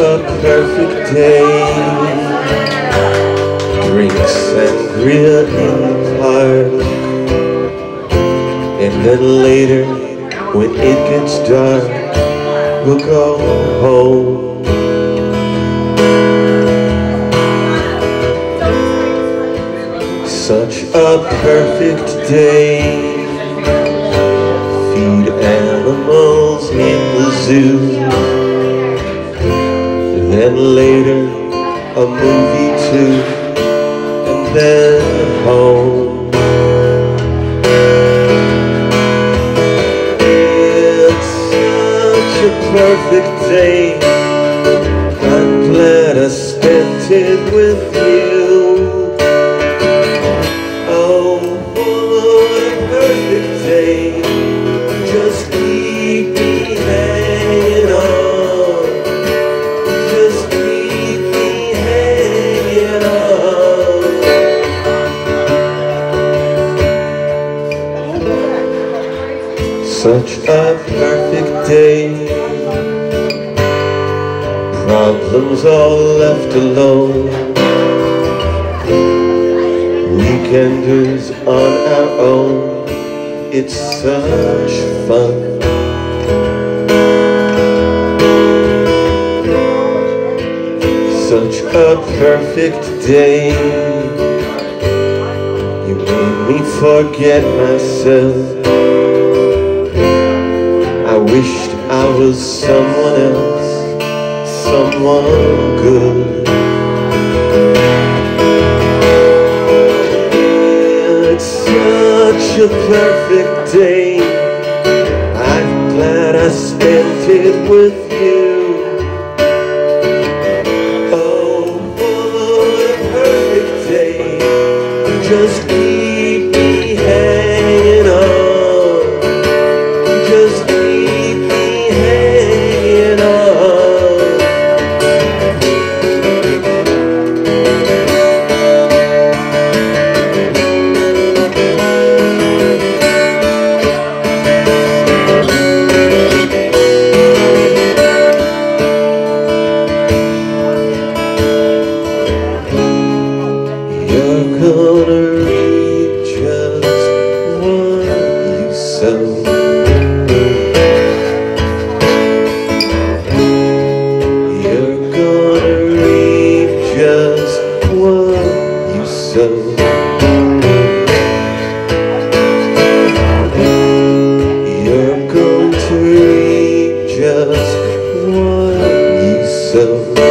a perfect day. Drink sangria in the park And then later, when it gets dark We'll go home. Such a perfect day. Feed animals in the zoo then later a movie too, and then home. It's such a perfect day. I'm glad I spent it with you. Oh, what a perfect day. Such a perfect day. Problems all left alone. Weekenders on our own. It's such fun. Such a perfect day. You made me forget myself. Wished I was someone else, someone good. It's such a perfect day. I'm glad I spent it with you. Oh, what a perfect day. Just Senhor.